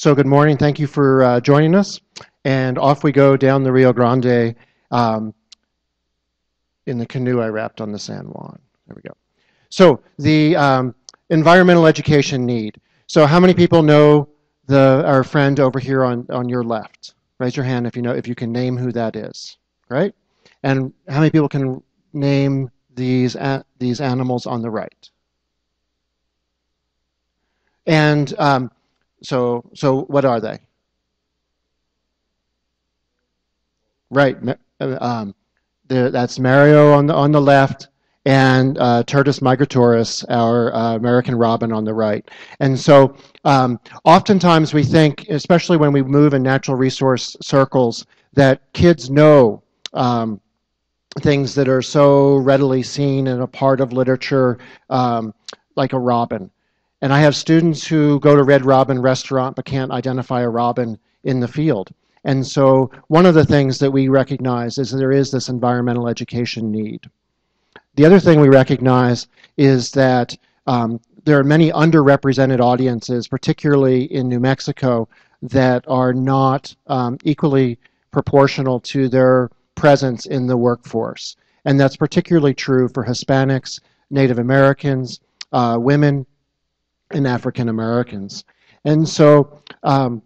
So good morning. Thank you for uh, joining us. And off we go down the Rio Grande um, in the canoe I wrapped on the San Juan. There we go. So the um, environmental education need. So how many people know the our friend over here on, on your left? Raise your hand if you know if you can name who that is. Right? And how many people can name these these animals on the right? And um, so, so what are they? Right. Uh, um, the, that's Mario on the on the left, and uh, Turdus migratorius, our uh, American robin, on the right. And so, um, oftentimes we think, especially when we move in natural resource circles, that kids know um, things that are so readily seen and a part of literature, um, like a robin. And I have students who go to Red Robin restaurant but can't identify a robin in the field. And so one of the things that we recognize is there is this environmental education need. The other thing we recognize is that um, there are many underrepresented audiences, particularly in New Mexico, that are not um, equally proportional to their presence in the workforce. And that's particularly true for Hispanics, Native Americans, uh, women, and African Americans. And so um,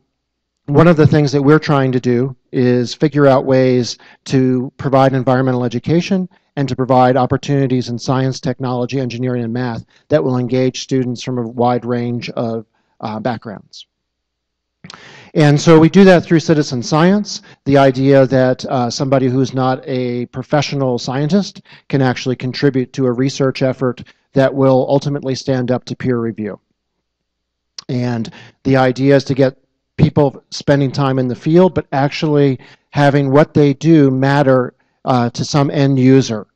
one of the things that we're trying to do is figure out ways to provide environmental education and to provide opportunities in science, technology, engineering, and math that will engage students from a wide range of uh, backgrounds. And so we do that through citizen science, the idea that uh, somebody who's not a professional scientist can actually contribute to a research effort that will ultimately stand up to peer review. And the idea is to get people spending time in the field, but actually having what they do matter uh, to some end user.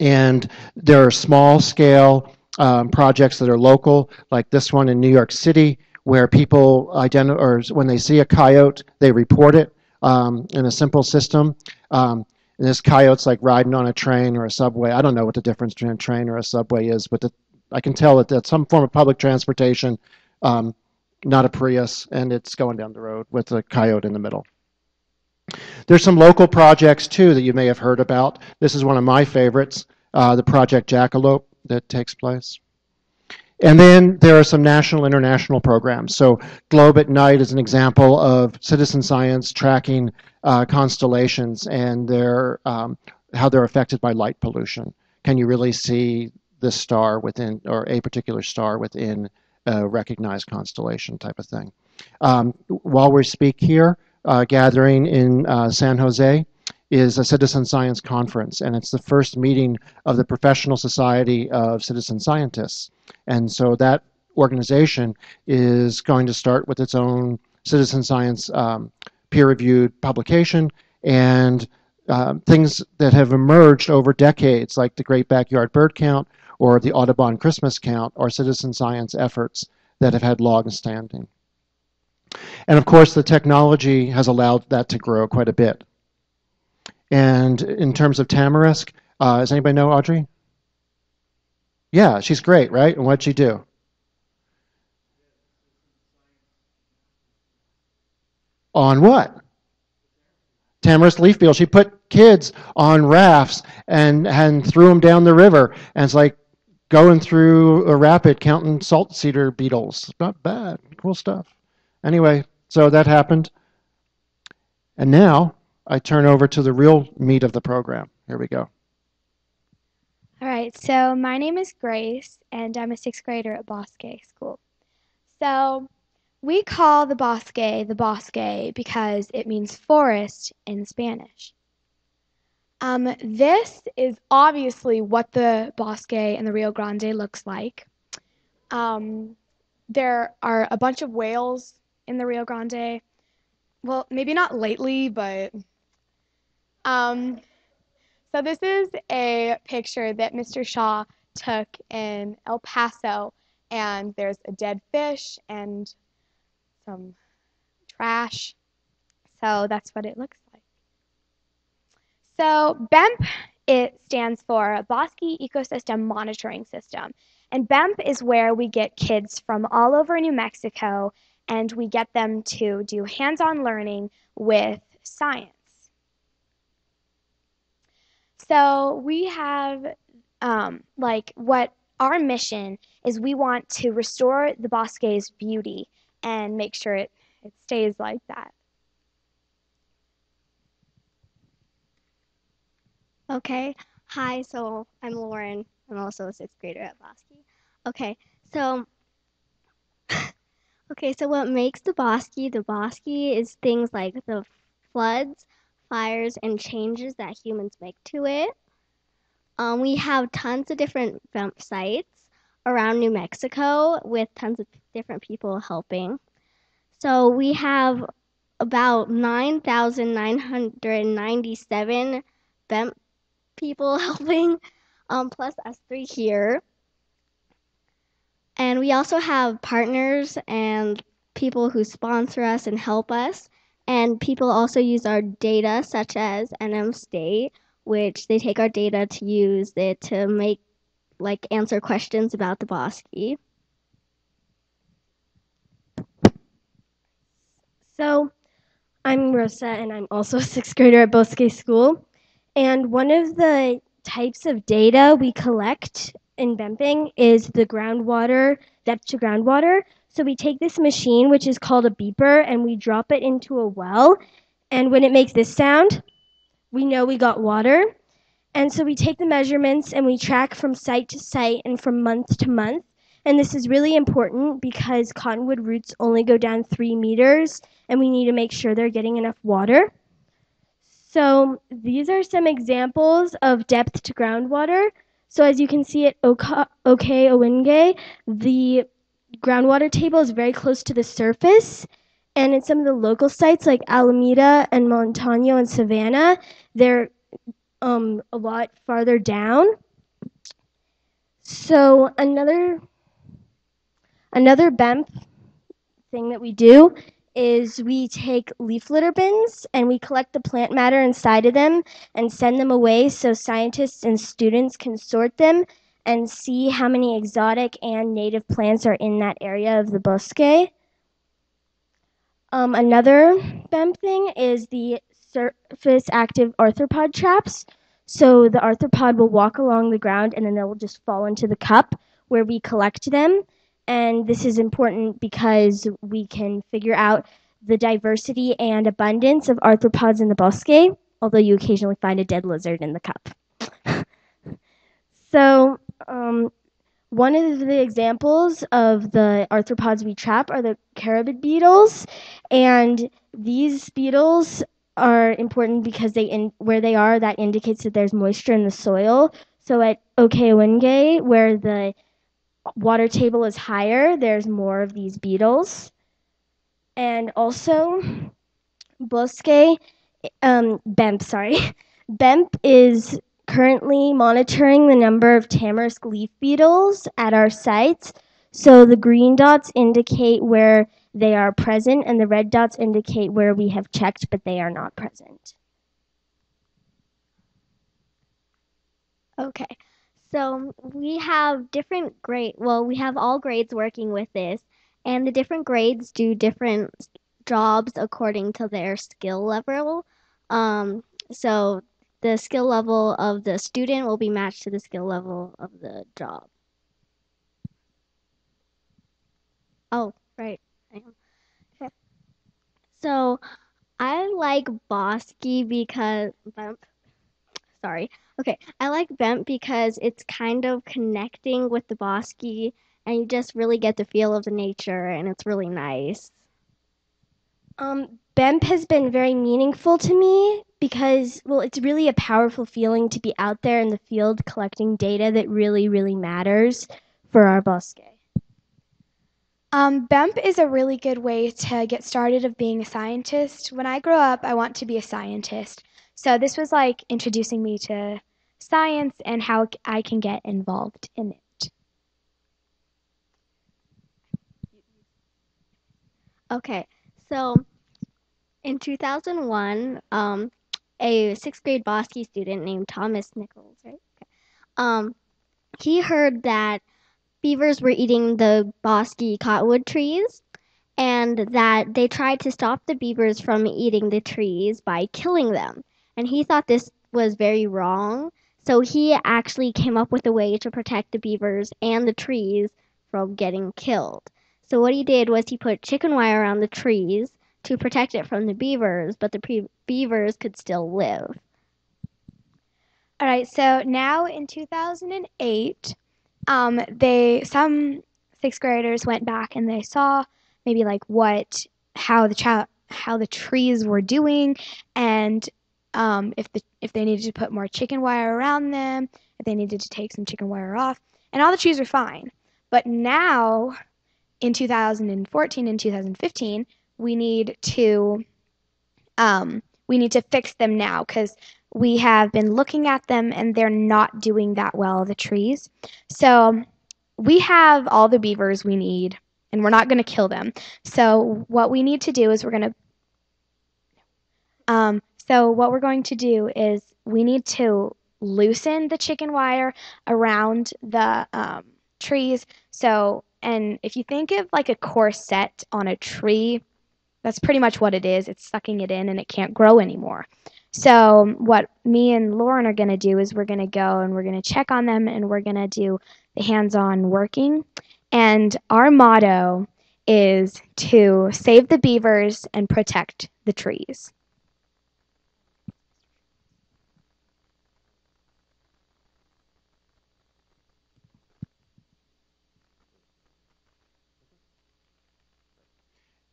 And there are small scale um, projects that are local, like this one in New York City, where people identify, or when they see a coyote, they report it um, in a simple system. Um, and this coyote's like riding on a train or a subway. I don't know what the difference between a train or a subway is, but the I can tell that that's some form of public transportation, um, not a Prius, and it's going down the road with a coyote in the middle. There's some local projects too that you may have heard about. This is one of my favorites, uh, the Project Jackalope that takes place. And then there are some national international programs. So Globe at Night is an example of citizen science tracking uh, constellations and their, um, how they're affected by light pollution. Can you really see this star within, or a particular star within a recognized constellation type of thing. Um, while we speak here, uh, gathering in uh, San Jose is a citizen science conference, and it's the first meeting of the Professional Society of Citizen Scientists. And so that organization is going to start with its own citizen science um, peer-reviewed publication and uh, things that have emerged over decades, like the Great Backyard Bird Count or the Audubon Christmas Count or citizen science efforts that have had long standing. And of course, the technology has allowed that to grow quite a bit. And in terms of Tamarisk, uh, does anybody know Audrey? Yeah, she's great, right? And what'd she do? On what? Tamarisk leaf field. She put kids on rafts and and threw them down the river. And it's like, going through a rapid counting salt cedar beetles. Not bad. Cool stuff. Anyway, so that happened. And now I turn over to the real meat of the program. Here we go. All right, so my name is Grace, and I'm a sixth grader at Bosque School. So we call the Bosque the Bosque because it means forest in Spanish. Um, this is obviously what the Bosque and the Rio Grande looks like. Um, there are a bunch of whales in the Rio Grande. Well, maybe not lately, but. Um, so this is a picture that Mr. Shaw took in El Paso, and there's a dead fish and some trash. So that's what it looks so BEMP, it stands for Bosque Ecosystem Monitoring System. And BEMP is where we get kids from all over New Mexico and we get them to do hands on learning with science. So we have um, like what our mission is we want to restore the Bosque's beauty and make sure it, it stays like that. Okay. Hi, so I'm Lauren. I'm also a sixth grader at Bosque. Okay, so okay, so what makes the Bosque the Bosque is things like the floods, fires, and changes that humans make to it. Um, we have tons of different sites around New Mexico with tons of different people helping. So we have about 9,997 BEMP people helping, um, plus us three here. And we also have partners and people who sponsor us and help us. And people also use our data, such as NM State, which they take our data to use it to make, like, answer questions about the Bosque. So, I'm Rosa, and I'm also a sixth grader at Bosque School. And one of the types of data we collect in BEMPing is the groundwater, depth to groundwater. So we take this machine, which is called a beeper, and we drop it into a well. And when it makes this sound, we know we got water. And so we take the measurements and we track from site to site and from month to month. And this is really important because cottonwood roots only go down three meters, and we need to make sure they're getting enough water. So these are some examples of depth to groundwater. So as you can see at Oka- Ohkay Owingeh, the groundwater table is very close to the surface. And in some of the local sites like Alameda and Montano and Savannah, they're um, a lot farther down. So another another BEMP thing that we do is we take leaf litter bins and we collect the plant matter inside of them and send them away so scientists and students can sort them and see how many exotic and native plants are in that area of the bosque. Um, another BEMP thing is the surface active arthropod traps. So the arthropod will walk along the ground and then they will just fall into the cup where we collect them and this is important because we can figure out the diversity and abundance of arthropods in the bosque, although you occasionally find a dead lizard in the cup. so, um, one of the examples of the arthropods we trap are the carabid beetles, and these beetles are important because they in, where they are that indicates that there's moisture in the soil. So at Ohkay Owingeh, where the water table is higher, there's more of these beetles. And also, Bosque, um, BEMP, sorry. BEMP is currently monitoring the number of tamarisk leaf beetles at our sites. So the green dots indicate where they are present, and the red dots indicate where we have checked but they are not present. Okay. So we have different grade. Well, we have all grades working with this, and the different grades do different jobs according to their skill level. Um, so the skill level of the student will be matched to the skill level of the job. Oh, right. Okay. So I like Bosque because sorry. Okay, I like BEMP because it's kind of connecting with the Bosque and you just really get the feel of the nature and it's really nice. Um, BEMP has been very meaningful to me because, well, it's really a powerful feeling to be out there in the field collecting data that really, really matters for our bosque. Um, BEMP is a really good way to get started of being a scientist. When I grow up, I want to be a scientist. So this was like introducing me to science and how I can get involved in it. Okay, so in 2001, um, a sixth grade Bosque student named Thomas Nichols, right? Okay. Um, he heard that beavers were eating the Bosque cottonwood trees, and that they tried to stop the beavers from eating the trees by killing them. And he thought this was very wrong, so he actually came up with a way to protect the beavers and the trees from getting killed. So what he did was he put chicken wire around the trees to protect it from the beavers, but the pre- beavers could still live. All right, so now in 2008, um, they some sixth graders went back and they saw maybe like what how the child how the trees were doing and um, if the if they needed to put more chicken wire around them, if they needed to take some chicken wire off, and all the trees were fine. But now, in 2014 and 2015, we need to um, we need to fix them now because we have been looking at them and they're not doing that well, the trees. So we have all the beavers we need and we're not going to kill them. So what we need to do is we're going to um, so what we're going to do is we need to loosen the chicken wire around the um, trees. So and if you think of like a corset on a tree, that's pretty much what it is. It's sucking it in and it can't grow anymore. So what me and Lauren are going to do is we're going to go and we're going to check on them and we're going to do the hands-on working. And our motto is to save the beavers and protect the trees.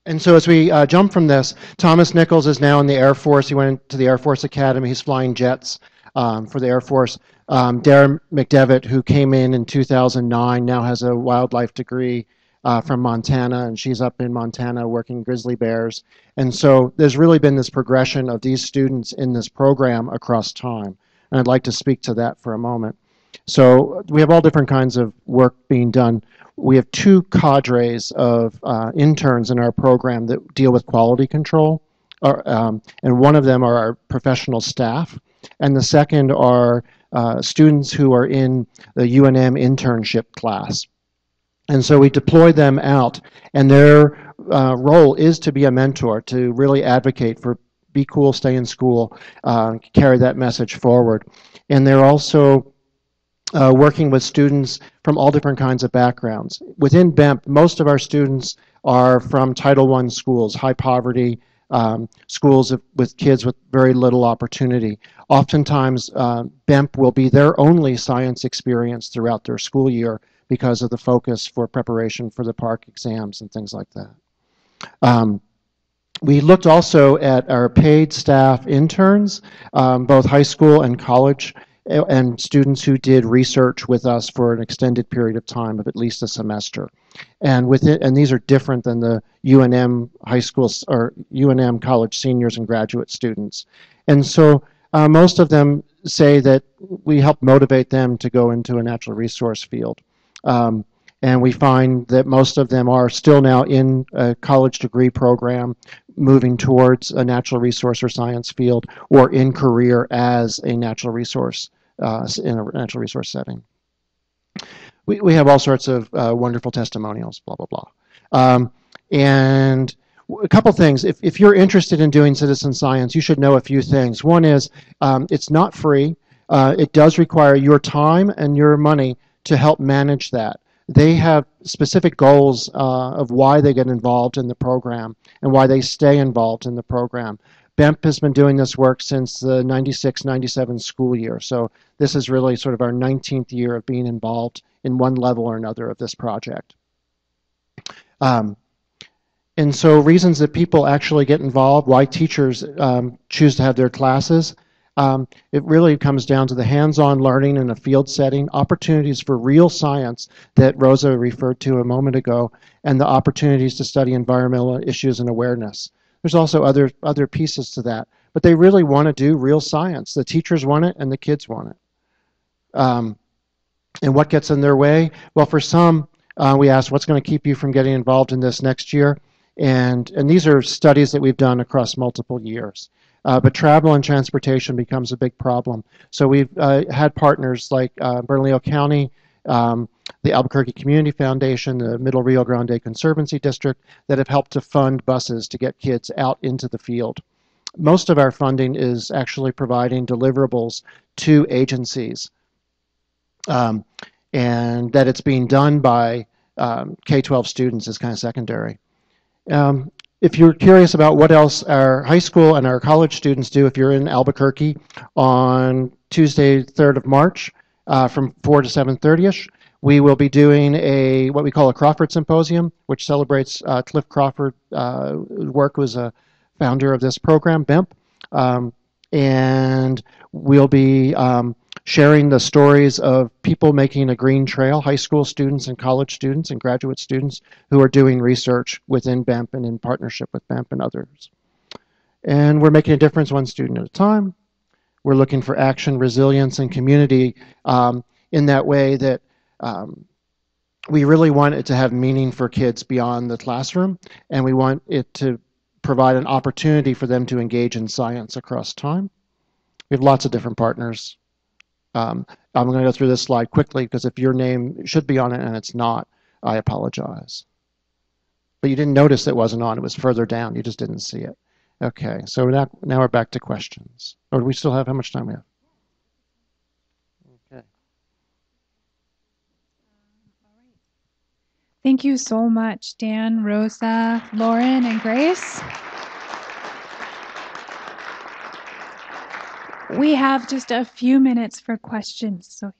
And so as we uh, jump from this, Thomas Nichols is now in the Air Force. He went to the Air Force Academy. He's flying jets um, for the Air Force. Um, Darren McDevitt, who came in in 2009, now has a wildlife degree uh, from Montana, and she's up in Montana working grizzly bears. And so there's really been this progression of these students in this program across time. And I'd like to speak to that for a moment. So we have all different kinds of work being done we have two cadres of uh, interns in our program that deal with quality control, or, um, and one of them are our professional staff, and the second are uh, students who are in the UNM internship class. And so we deploy them out, and their uh, role is to be a mentor, to really advocate for be cool, stay in school, uh, carry that message forward. And they're also uh, working with students from all different kinds of backgrounds. Within BEMP, most of our students are from Title I schools, high poverty um, schools with kids with very little opportunity. Oftentimes, uh, BEMP will be their only science experience throughout their school year because of the focus for preparation for the PARCC exams and things like that. Um, we looked also at our paid staff interns, um, both high school and college and students who did research with us for an extended period of time of at least a semester. And with it, and these are different than the UNM high school or UNM college seniors and graduate students. And so uh, most of them say that we help motivate them to go into a natural resource field. Um, and we find that most of them are still now in a college degree program moving towards a natural resource or science field or in career as a natural resource uh, in a natural resource setting. We, we have all sorts of uh, wonderful testimonials, blah, blah, blah. Um, and a couple things. If, if you're interested in doing citizen science, you should know a few things. One is um, it's not free. Uh, it does require your time and your money to help manage that. They have specific goals uh, of why they get involved in the program and why they stay involved in the program. BEMP has been doing this work since the 96 97 school year. So this is really sort of our 19th year of being involved in one level or another of this project. Um, and so reasons that people actually get involved, why teachers um, choose to have their classes, um, it really comes down to the hands-on learning in a field setting, opportunities for real science that Rosa referred to a moment ago, and the opportunities to study environmental issues and awareness. There's also other other pieces to that, but they really want to do real science. The teachers want it, and the kids want it. Um, and what gets in their way? Well, for some, uh, we asked, what's going to keep you from getting involved in this next year? And and these are studies that we've done across multiple years. Uh, but travel and transportation becomes a big problem. So we've uh, had partners like uh, Bernalillo County, um, the Albuquerque Community Foundation, the Middle Rio Grande Conservancy District that have helped to fund buses to get kids out into the field. Most of our funding is actually providing deliverables to agencies, um, and that it's being done by um, K 12 students is kind of secondary. Um, if you're curious about what else our high school and our college students do, if you're in Albuquerque on Tuesday, 3rd of March, uh, from 4 to 7.30ish, we will be doing a what we call a Crawford Symposium, which celebrates uh, Cliff Crawford' uh, work was a founder of this program, BEMP. Um, and we'll be um, sharing the stories of people making a green trail, high school students and college students and graduate students who are doing research within BEMP and in partnership with BEMP and others. And we're making a difference one student at a time. We're looking for action, resilience, and community um, in that way that um, we really want it to have meaning for kids beyond the classroom, and we want it to provide an opportunity for them to engage in science across time. We have lots of different partners. Um, I'm going to go through this slide quickly because if your name should be on it and it's not, I apologize. But you didn't notice it wasn't on. It was further down. You just didn't see it. Okay, so now, now we're back to questions. Or do we still have how much time we have? Thank you so much, Dan, Rosa, Lauren, and Grace. We have just a few minutes for questions. So,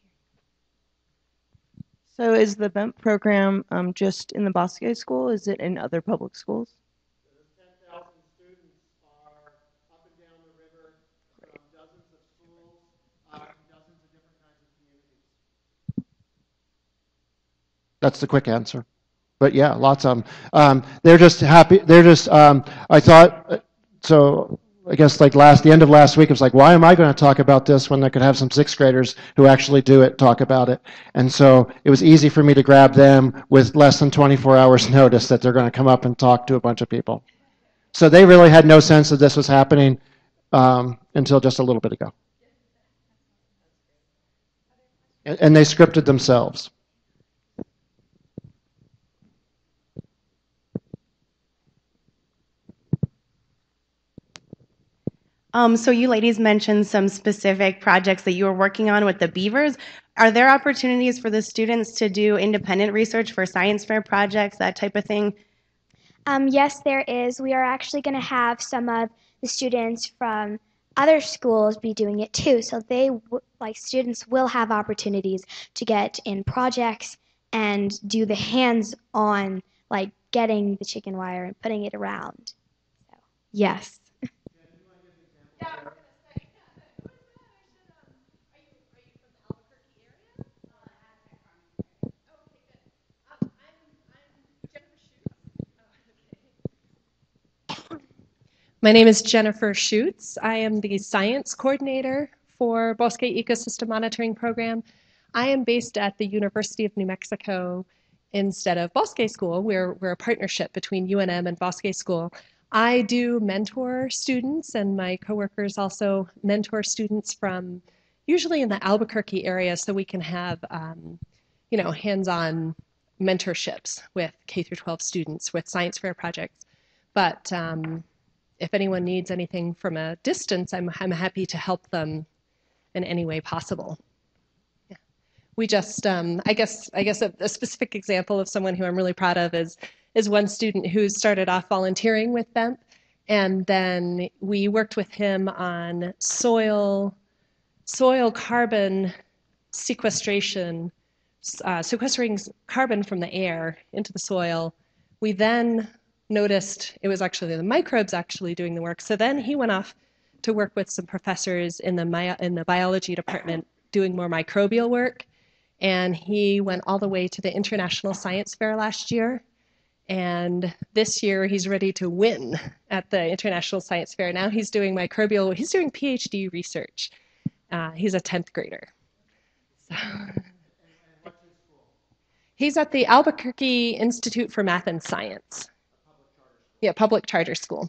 So is the BEMP program um, just in the Bosque School? Is it in other public schools? That's the quick answer. But yeah, lots of them. Um, they're just happy. They're just. Um, I thought uh, so. I guess like last the end of last week, it was like, why am I going to talk about this when I could have some sixth graders who actually do it talk about it? And so it was easy for me to grab them with less than 24 hours notice that they're going to come up and talk to a bunch of people. So they really had no sense that this was happening um, until just a little bit ago. And, and they scripted themselves. Um, so you ladies mentioned some specific projects that you were working on with the beavers. Are there opportunities for the students to do independent research for science fair projects, that type of thing? Um, yes, there is. We are actually going to have some of the students from other schools be doing it too. So they, like students, will have opportunities to get in projects and do the hands-on, like getting the chicken wire and putting it around. So, yes. My name is Jennifer Schutz. I am the science coordinator for Bosque Ecosystem Monitoring Program. I am based at the University of New Mexico instead of Bosque School. We're, we're a partnership between UNM and Bosque School. I do mentor students, and my coworkers also mentor students from usually in the Albuquerque area so we can have um, you know hands-on mentorships with K through 12 students with science fair projects. But um, if anyone needs anything from a distance, I'm, I'm happy to help them in any way possible. Yeah. We just, um, I guess, I guess a, a, specific example of someone who I'm really proud of is is one student who started off volunteering with BEMP, and then we worked with him on soil soil carbon sequestration, uh, sequestering carbon from the air into the soil. We then noticed it was actually the microbes actually doing the work. So then he went off to work with some professors in the in the biology department doing more microbial work. And he went all the way to the International Science Fair last year. And this year he's ready to win at the International Science Fair. Now he's doing microbial, he's doing PhD research. Uh, he's a 10th grader. So. He's at the Albuquerque Institute for Math and Science. Yeah, public charter school.